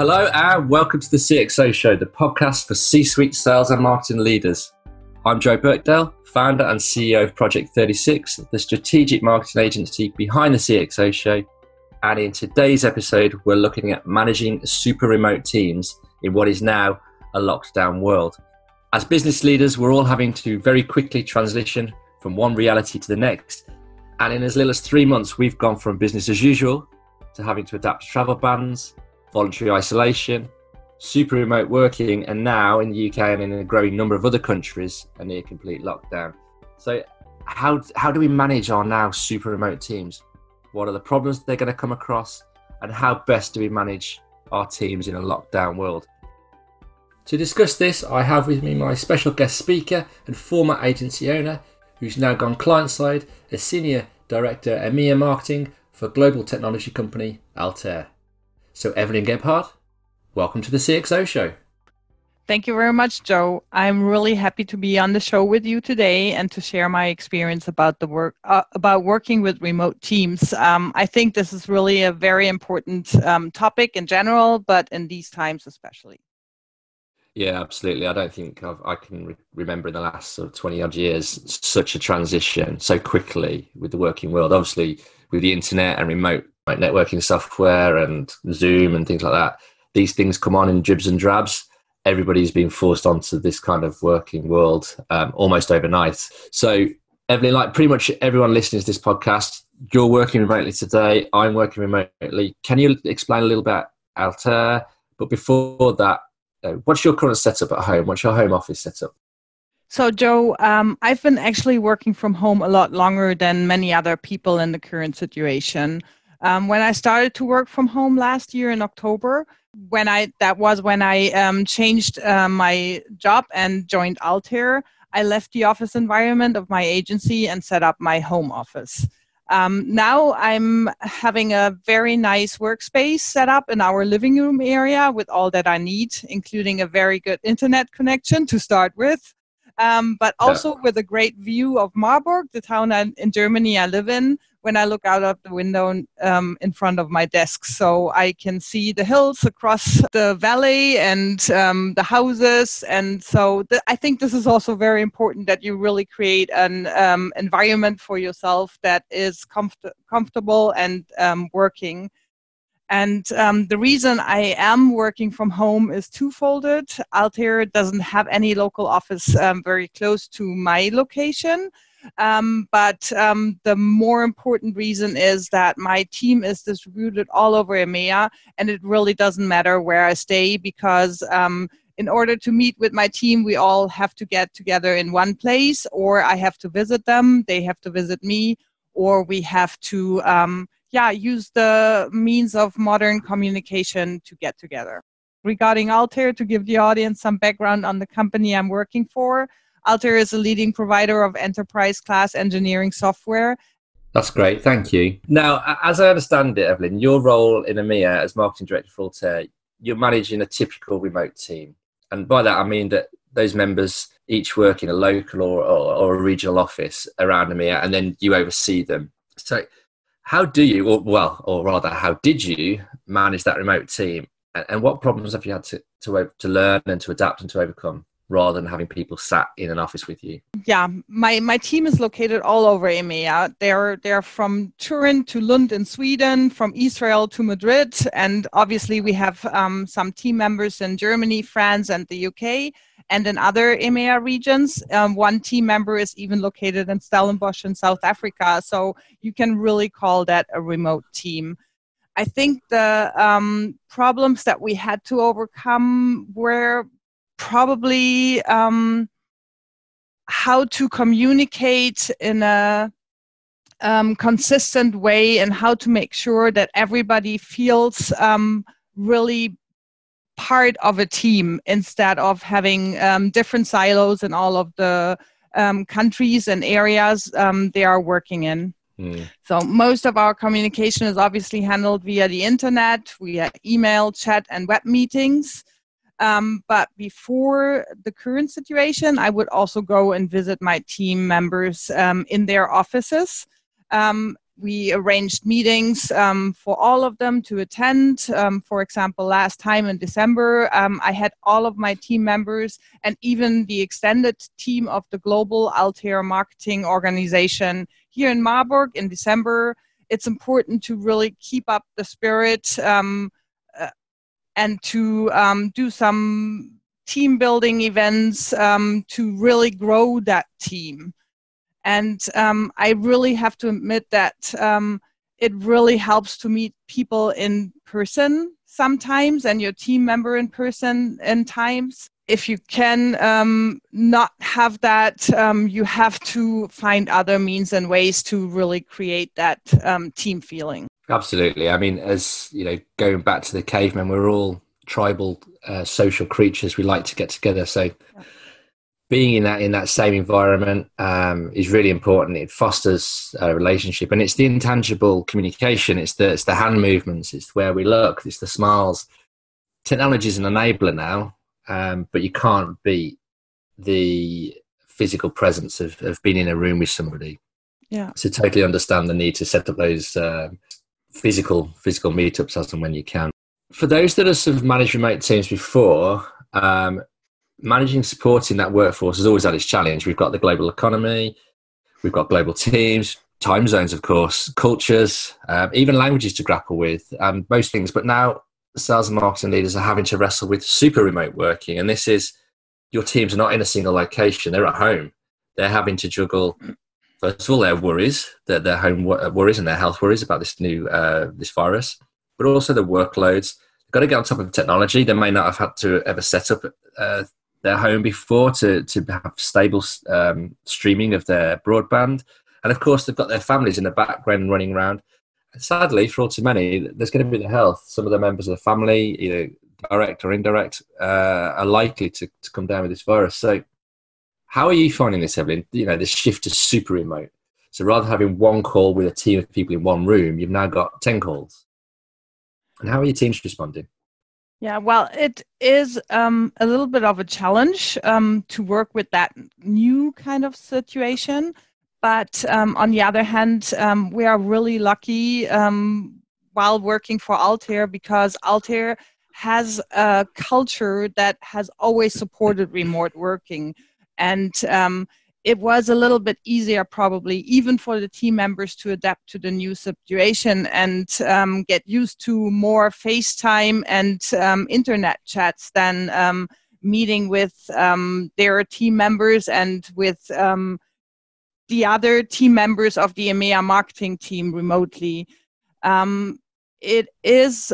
Hello, and welcome to the CXO Show, the podcast for C suite sales and marketing leaders. I'm Joe Birkdale, founder and CEO of Project 36, the strategic marketing agency behind the CXO Show. And in today's episode, we're looking at managing super remote teams in what is now a lockdown world. As business leaders, we're all having to very quickly transition from one reality to the next. And in as little as three months, we've gone from business as usual to having to adapt travel bans, voluntary isolation, super remote working, and now in the UK and in a growing number of other countries, a near complete lockdown. So, how, how do we manage our now super remote teams? What are the problems they're going to come across? And how best do we manage our teams in a lockdown world? To discuss this, I have with me my special guest speaker and former agency owner, who's now gone client side as Senior Director EMEA Marketing for global technology company Altair. So, Evelyn Gebhardt, welcome to the CXO Show. Thank you very much, Joe. I'm really happy to be on the show with you today and to share my experience about the work uh, about working with remote teams. Um, I think this is really a very important um, topic in general, but in these times especially. Yeah, absolutely. I don't think I've, i can re- remember in the last sort of 20 odd years such a transition so quickly with the working world. Obviously, with the internet and remote like networking software and Zoom and things like that, these things come on in dribs and drabs. Everybody's been forced onto this kind of working world um, almost overnight. So, Evelyn, like pretty much everyone listening to this podcast, you're working remotely today. I'm working remotely. Can you explain a little bit Altair? But before that, uh, what's your current setup at home? What's your home office setup? So, Joe, um, I've been actually working from home a lot longer than many other people in the current situation. Um, when I started to work from home last year in October, when I that was when I um, changed uh, my job and joined Altair, I left the office environment of my agency and set up my home office. Um, now I'm having a very nice workspace set up in our living room area with all that I need, including a very good internet connection to start with, um, but also yeah. with a great view of Marburg, the town in Germany I live in, when I look out of the window um, in front of my desk. So I can see the hills across the valley and um, the houses. And so th- I think this is also very important that you really create an um, environment for yourself that is comfort- comfortable and um, working. And um, the reason I am working from home is twofolded. Altair doesn't have any local office um, very close to my location. Um, but um, the more important reason is that my team is distributed all over EMEA, and it really doesn't matter where I stay because um, in order to meet with my team, we all have to get together in one place, or I have to visit them, they have to visit me, or we have to, um, yeah, use the means of modern communication to get together. Regarding Altair, to give the audience some background on the company I'm working for, Altair is a leading provider of enterprise class engineering software. That's great, thank you. Now, as I understand it, Evelyn, your role in EMEA as marketing director for Altair, you're managing a typical remote team. And by that, I mean that those members each work in a local or, or, or a regional office around EMEA, and then you oversee them. So, how do you, or well, or rather, how did you manage that remote team? And, and what problems have you had to, to, to learn and to adapt and to overcome? Rather than having people sat in an office with you? Yeah, my, my team is located all over EMEA. They're they're from Turin to Lund in Sweden, from Israel to Madrid, and obviously we have um, some team members in Germany, France, and the UK, and in other EMEA regions. Um, one team member is even located in Stellenbosch in South Africa, so you can really call that a remote team. I think the um, problems that we had to overcome were probably um, how to communicate in a um, consistent way and how to make sure that everybody feels um, really part of a team instead of having um, different silos in all of the um, countries and areas um, they are working in. Mm. So most of our communication is obviously handled via the internet, via email, chat, and web meetings. Um, but before the current situation, I would also go and visit my team members um, in their offices. Um, we arranged meetings um, for all of them to attend. Um, for example, last time in December, um, I had all of my team members and even the extended team of the global Altair marketing organization here in Marburg in December. It's important to really keep up the spirit um, and to um, do some team building events um, to really grow that team. And um, I really have to admit that um, it really helps to meet people in person sometimes and your team member in person in times. If you can um, not have that, um, you have to find other means and ways to really create that team feeling. Absolutely. I mean, as you know, going back to the cavemen, we're all tribal uh, social creatures. We like to get together. So, yeah being in that in that same environment um, is really important. It fosters a relationship, and it's the intangible communication. It's the it's the hand movements. It's where we look. It's the smiles. Technology is an enabler now, um, but you can't beat the physical presence of, of being in a room with somebody. Yeah. So totally understand the need to set up those uh, physical physical meetups as and when you can. For those that have sort of managed remote teams before, um, managing supporting that workforce has always had its challenge. We've got the global economy, we've got global teams, time zones, of course, cultures, um, even languages to grapple with, most things. But now sales and marketing leaders are having to wrestle with super remote working. And this is your teams are not in a single location, they're at home. They're having to juggle, first of all, their worries, their, their home worries and their health worries about this new uh, this virus, but also the workloads. They've got to get on top of technology. They may not have had to ever set up uh, their home before to to have stable um, streaming of their broadband, and of course they've got their families in the background running around. Sadly, for all too many, there's going to be the health. Some of the members of the family, either direct or indirect, uh, are likely to, to come down with this virus. So, how are you finding this, Evelyn? You know, this shift to super remote. So rather than having one call with a team of people in one room, you've now got ten calls. And how are your teams responding? Yeah, well, it is um, a little bit of a challenge um, to work with that new kind of situation. But um, on the other hand, um, we are really lucky um, while working for Altair because Altair has a culture that has always supported remote working. And um, it was a little bit easier probably even for the team members to adapt to the new situation and um, get used to more facetime and um, internet chats than um, meeting with um, their team members and with um, the other team members of the emea marketing team remotely. Um, it is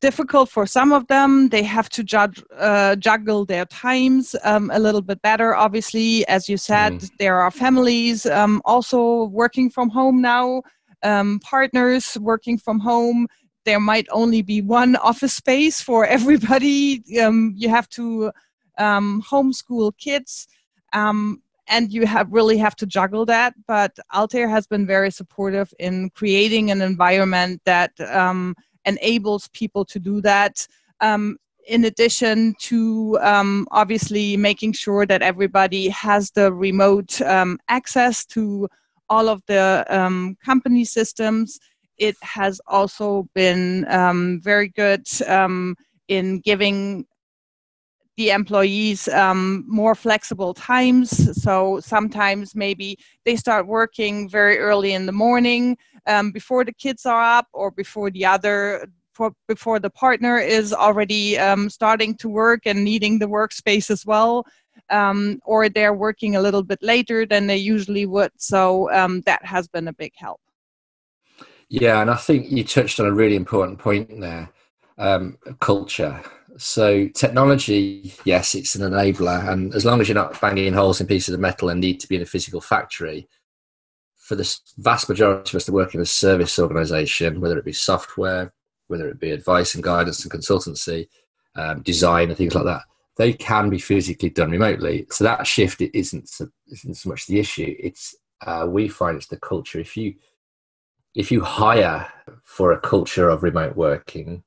difficult for some of them. They have to judge, uh, juggle their times um, a little bit better. Obviously, as you said, mm. there are families um, also working from home now, um, partners working from home. There might only be one office space for everybody. Um, you have to um, homeschool kids. Um, and you have really have to juggle that, but Altair has been very supportive in creating an environment that enables people to do that. Um, in addition to um, obviously making sure that everybody has the remote um, access to all of the um, company systems, it has also been um, very good um, in giving the employees um, more flexible times. So sometimes maybe they start working very early in the morning um, before the kids are up or before the other before the partner is already um, starting to work and needing the workspace as well um, or they're working a little bit later than they usually would. So um, that has been a big help. Yeah and i think you touched on a really important point there um, culture so technology yes it's an enabler and as long as you're not banging holes in pieces of metal and need to be in a physical factory for the vast majority of us that work in a service organization, whether it be software, whether it be advice and guidance and consultancy, um, design and things like that, they can be physically done remotely. So that shift isn't so, isn't so much the issue. It's uh, we find it's the culture. If you if you hire for a culture of remote working,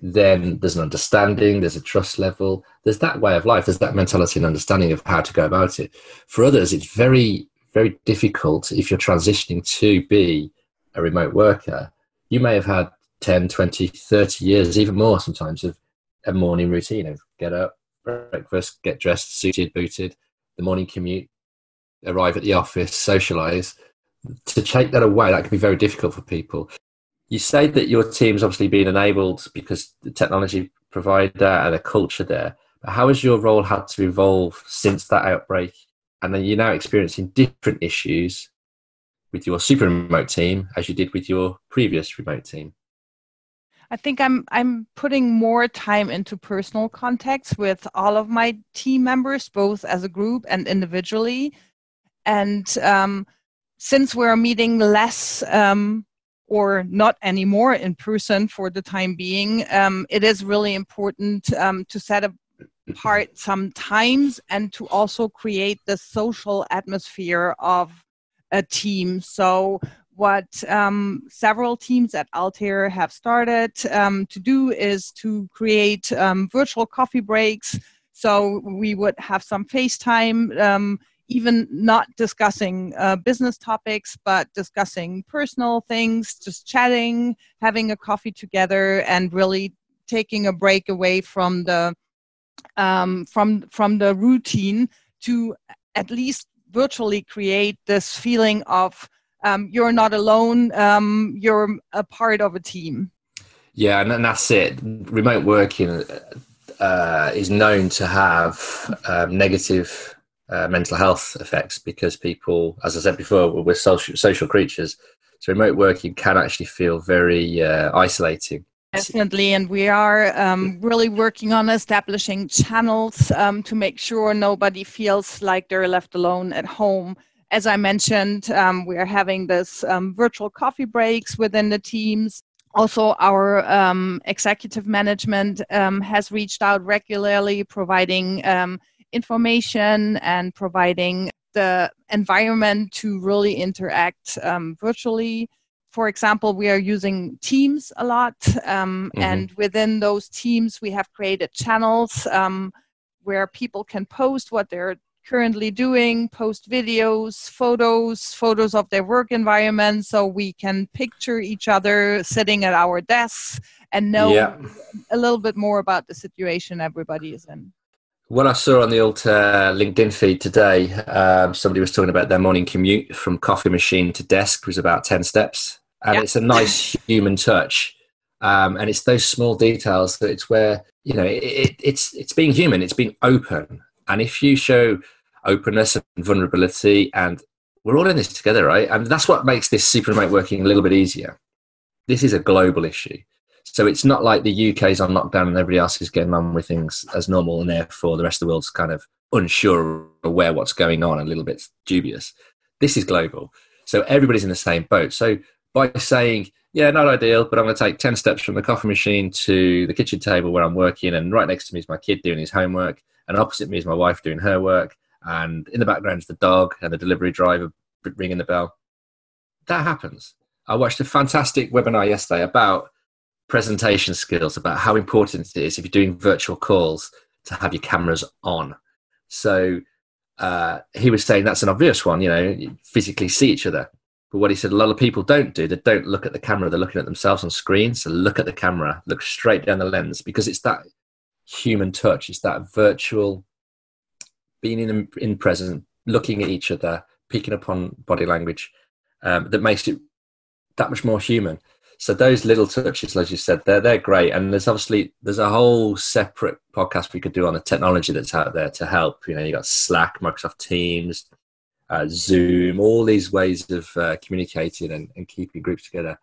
then there's an understanding, there's a trust level, there's that way of life, there's that mentality and understanding of how to go about it. For others, it's very very difficult if you're transitioning to be a remote worker. You may have had 10, 20, 30 years, even more sometimes, of a morning routine of get up, breakfast, get dressed, suited, booted, the morning commute, arrive at the office, socialize. To take that away, that can be very difficult for people. You say that your team's obviously been enabled because the technology provider and a culture there. But how has your role had to evolve since that outbreak? And then you're now experiencing different issues with your super remote team as you did with your previous remote team. I think I'm I'm putting more time into personal contacts with all of my team members, both as a group and individually. And um, since we're meeting less um, or not anymore in person for the time being, um, it is really important um, to set apart some times and to also create the social atmosphere of a team. So what um, several teams at Altair have started um, to do is to create um, virtual coffee breaks. So we would have some FaceTime, um, even not discussing uh, business topics, but discussing personal things, just chatting, having a coffee together, and really taking a break away from the um, from from the routine to at least virtually create this feeling of um, you're not alone um, you're a part of a team. Yeah and, that's it. Remote working uh, is known to have um, negative uh, mental health effects because people as i said before we're social, social creatures. So remote working can actually feel very uh, isolating. Definitely, and we are um, really working on establishing channels um, to make sure nobody feels like they're left alone at home. As I mentioned, um, we are having this um, virtual coffee breaks within the teams. Also, our um, executive management um, has reached out regularly, providing information and providing the environment to really interact um, virtually. For example, we are using Teams a lot, mm-hmm. and within those teams, we have created channels where people can post what they're currently doing post videos photos photos of their work environment so we can picture each other sitting at our desks and know yeah. a little bit more about the situation everybody is in what I saw on the old uh, LinkedIn feed today, um, somebody was talking about their morning commute from coffee machine to desk was about 10 steps. And yeah. it's a nice human touch. Um, and it's those small details that it's where, you know, it, it, it's, it's being human, it's being open. And if you show openness and vulnerability and we're all in this together right and that's what makes this super remote working a little bit easier this is a global issue so it's not like the uk's on lockdown and everybody else is getting on with things as normal and therefore the rest of the world's kind of unsure aware what's going on and a little bit dubious this is global so everybody's in the same boat so by saying yeah not ideal but i'm going to take 10 steps from the coffee machine to the kitchen table where i'm working and right next to me is my kid doing his homework and opposite me is my wife doing her work and in the background is the dog and the delivery driver ringing the bell. That happens. I watched a fantastic webinar yesterday about presentation skills, about how important it is if you're doing virtual calls to have your cameras on. So uh, he was saying that's an obvious one, you know, you physically see each other. But what he said a lot of people don't do, they don't look at the camera, they're looking at themselves on screen. So look at the camera, look straight down the lens because it's that human touch, it's that virtual being in in present, looking at each other, picking up on body language, um, that makes it that much more human. So those little touches, as you said, they're they're great. And there's obviously there's a whole separate podcast we could do on the technology that's out there to help. You know, you got Slack, Microsoft Teams, uh, Zoom, all these ways of uh, communicating and, and keeping groups together.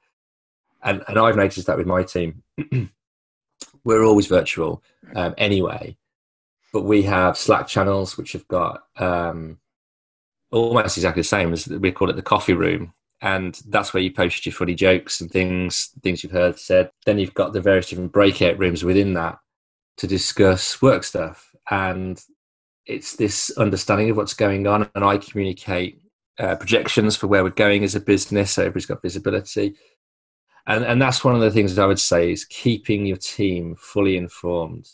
And and I've noticed that with my team. We're always virtual um, anyway, but we have Slack channels which have got um, almost exactly the same as we call it the coffee room, and that's where you post your funny jokes and things, things you've heard said. Then you've got the various different breakout rooms within that to discuss work stuff, and it's this understanding of what's going on, and I communicate uh, projections for where we're going as a business, so everybody's got visibility. And, and that's one of the things I would say is keeping your team fully informed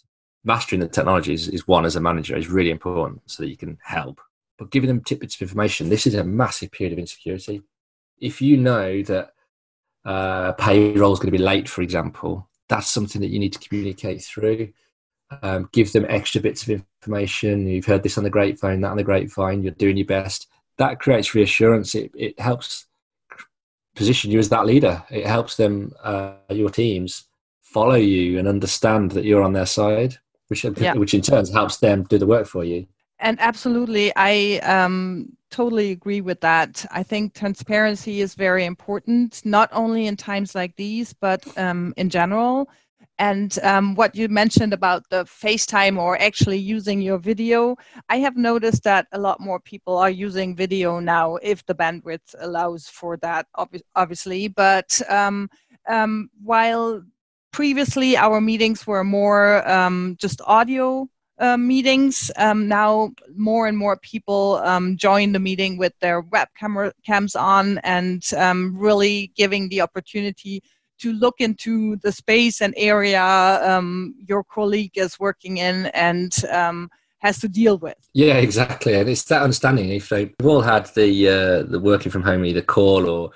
mastering the technology is, is one as a manager is really important so that you can help but giving them tidbits of information. This is a massive period of insecurity. If you know that uh, payroll is going to be late, for example, that's something that you need to communicate through. Um, give them extra bits of information. You've heard this on the grapevine, that on the grapevine. You're doing your best. That creates reassurance. It, it helps position you as that leader. It helps them, uh, your teams, follow you and understand that you're on their side, which yeah. which in turn helps them do the work for you. And absolutely, I um, totally agree with that. I think transparency is very important, not only in times like these, but um, in general. And um, what you mentioned about the FaceTime or actually using your video, I have noticed that a lot more people are using video now if the bandwidth allows for that, obviously. But um, um, while previously our meetings were more um, just audio uh, meetings. Um, now more and more people um, join the meeting with their web camera cams on and um, really giving the opportunity to look into the space and area um, your colleague is working in and um, has to deal with. Yeah, exactly. And it's that understanding. If they, we've all had the uh, the working from home either call or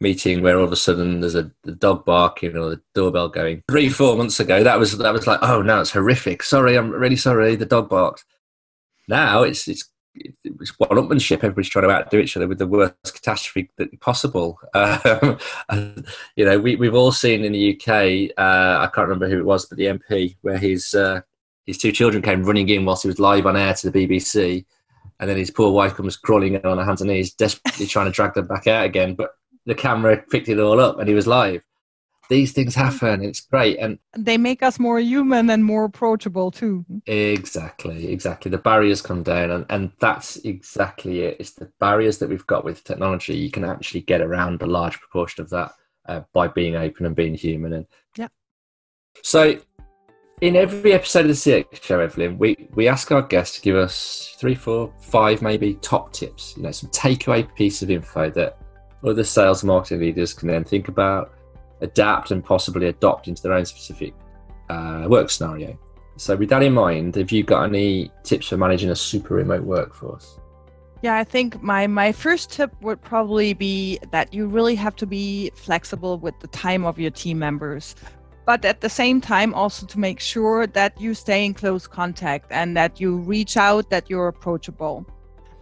meeting where all of a sudden there's a the dog barking or the doorbell going. Three, four months ago, that was that was like, oh no, it's horrific. Sorry, I'm really sorry. The dog barked. Now it's it's it's one-upmanship. Everybody's trying to outdo each other with the worst catastrophe that possible. Um, you know, we, we've all seen in the UK. Uh, I can't remember who it was, but the MP where his uh, his two children came running in whilst he was live on air to the BBC, and then his poor wife comes crawling on her hands and knees, desperately trying to drag them back out again. But the camera picked it all up and he was live. These things happen. It's great, and they make us more human and more approachable too. Exactly, exactly. The barriers come down, and, and that's exactly it. It's the barriers that we've got with technology. You can actually get around a large proportion of that uh, by being open and being human. And yeah. So, in every episode of the CX show, Evelyn, we we ask our guests to give us three, four, five, maybe top tips. You know, some takeaway piece of info that other sales and marketing leaders can then think about, adapt, and possibly adopt into their own specific uh, work scenario. So, with that in mind, have you got any tips for managing a super remote workforce? Yeah, I think my my first tip would probably be that you really have to be flexible with the time of your team members. But at the same time, also to make sure that you stay in close contact and that you reach out, that you're approachable.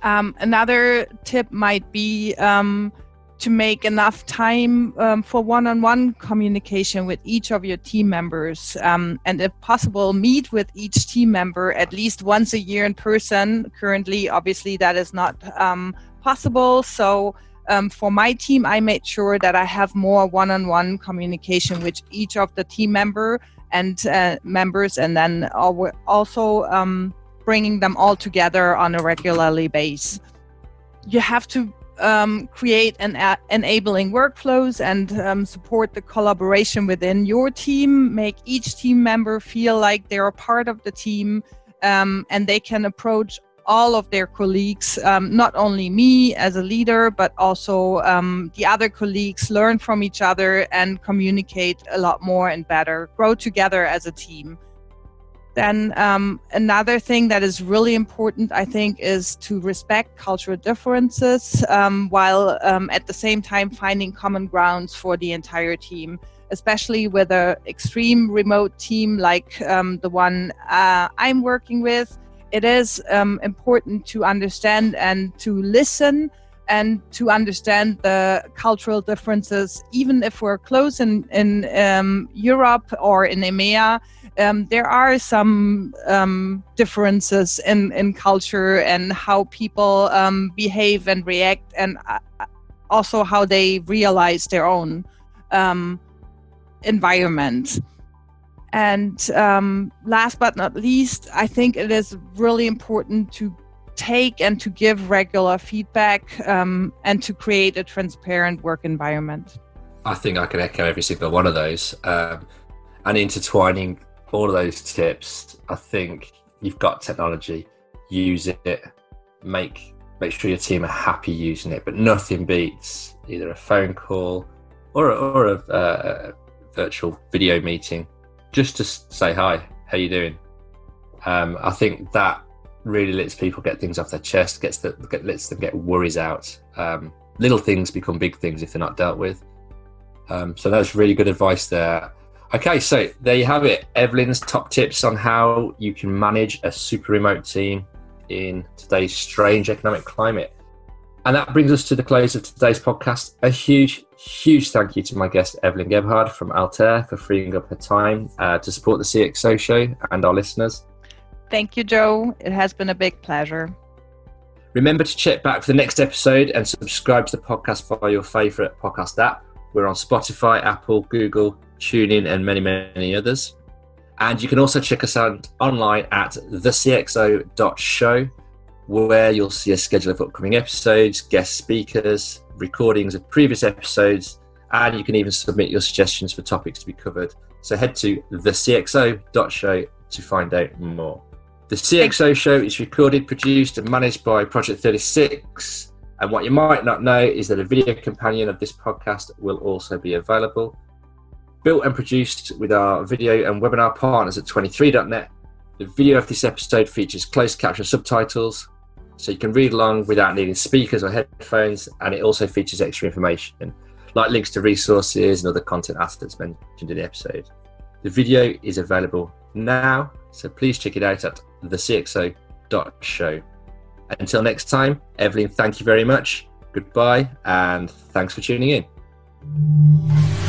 Um, another tip might be um, to make enough time um, for one-on-one communication with each of your team members um, and if possible meet with each team member at least once a year in person. Currently obviously that is not um, possible. So um, for my team i made sure that i have more one-on-one communication with each of the team member and uh, members and then also um, bringing them all together on a regularly base. You have to um, create and enabling workflows and um, support the collaboration within your team make each team member feel like they're a part of the team um, and they can approach all of their colleagues um, not only me as a leader but also um, the other colleagues learn from each other and communicate a lot more and better grow together as a team then um, another thing that is really important, I think, is to respect cultural differences um, while um, at the same time finding common grounds for the entire team, especially with an extreme remote team like um, the one uh, I'm working with. It is um, important to understand and to listen and to understand the cultural differences, even if we're close in, in um, Europe or in EMEA um, there are some um, differences in, in culture and how people um, behave and react, and uh, also how they realize their own um, environment. And um, last but not least, I think it is really important to take and to give regular feedback um, and to create a transparent work environment. I think I can echo every single one of those. And intertwining all of those tips, I think you've got technology, use it, make make sure your team are happy using it. But nothing beats either a phone call or a, or a, uh, virtual video meeting just to say hi, how you doing? Um, I think that really lets people get things off their chest, gets the, get, lets them get worries out. Um, little things become big things if they're not dealt with. Um, so that's really good advice there. Okay, so there you have it. Evelyn's top tips on how you can manage a super remote team in today's strange economic climate. And that brings us to the close of today's podcast. A huge, huge thank you to my guest, Evelyn Gebhardt from Altair, for freeing up her time uh, to support the CXO show and our listeners. Thank you, Joe. It has been a big pleasure. Remember to check back for the next episode and subscribe to the podcast via your favourite podcast app. We're on Spotify, Apple, Google, TuneIn, and many, many others. And you can also check us out online at thecxo.show, where you'll see a schedule of upcoming episodes, guest speakers, recordings of previous episodes, and you can even submit your suggestions for topics to be covered. So head to thecxo.show to find out more. The CXO show is recorded, produced, and managed by Project 36. And what you might not know is that a video companion of this podcast will also be available. Built and produced with our video and webinar partners at 23.net, the video of this episode features closed caption subtitles, so you can read along without needing speakers or headphones, and it also features extra information, like links to resources and other content assets mentioned in the episode. The video is available now, so please check it out at thecxo.show. Until next time, Evelyn, thank you very much. Goodbye, and thanks for tuning in.